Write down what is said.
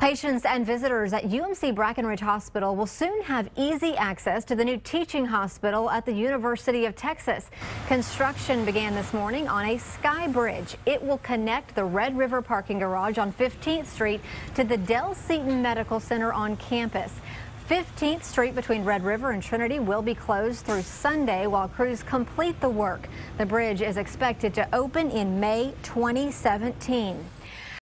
Patients and visitors at UMC Brackenridge Hospital will soon have easy access to the new teaching hospital at the University of Texas. Construction began this morning on a sky bridge. It will connect the Red River parking garage on 15th Street to the Dell Seton Medical Center on campus. 15th Street between Red River and Trinity will be closed through Sunday while crews complete the work. The bridge is expected to open in May 2017.